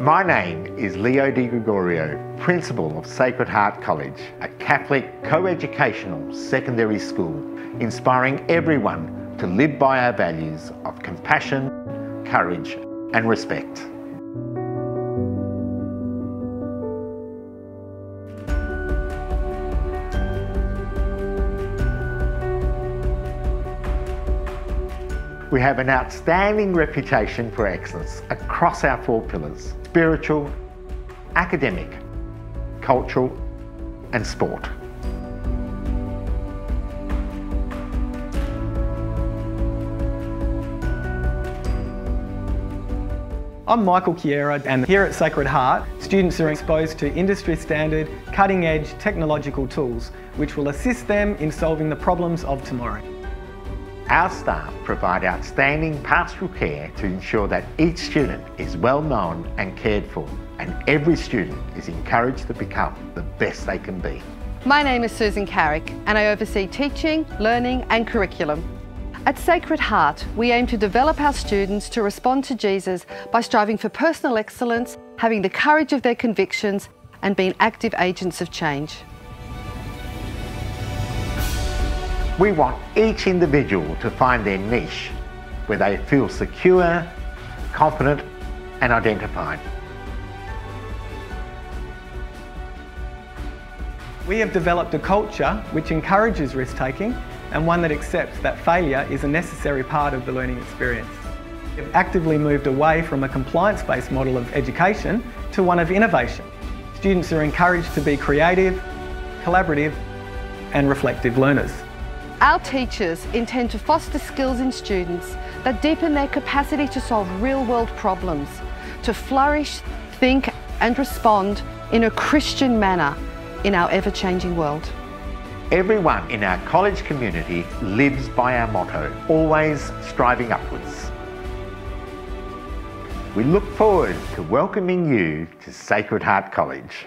My name is Leo Di Gregorio, Principal of Sacred Heart College, a Catholic co-educational secondary school, inspiring everyone to live by our values of compassion, courage and respect. We have an outstanding reputation for excellence across our four pillars, spiritual, academic, cultural and sport. I'm Michael Chiera and here at Sacred Heart, students are exposed to industry standard, cutting edge technological tools which will assist them in solving the problems of tomorrow. Our staff provide outstanding pastoral care to ensure that each student is well known and cared for and every student is encouraged to become the best they can be. My name is Susan Carrick and I oversee teaching, learning and curriculum. At Sacred Heart, we aim to develop our students to respond to Jesus by striving for personal excellence, having the courage of their convictions and being active agents of change. We want each individual to find their niche where they feel secure, confident and identified. We have developed a culture which encourages risk-taking and one that accepts that failure is a necessary part of the learning experience. We've actively moved away from a compliance-based model of education to one of innovation. Students are encouraged to be creative, collaborative and reflective learners. Our teachers intend to foster skills in students that deepen their capacity to solve real-world problems, to flourish, think and respond in a Christian manner in our ever-changing world. Everyone in our college community lives by our motto, always striving upwards. We look forward to welcoming you to Sacred Heart College.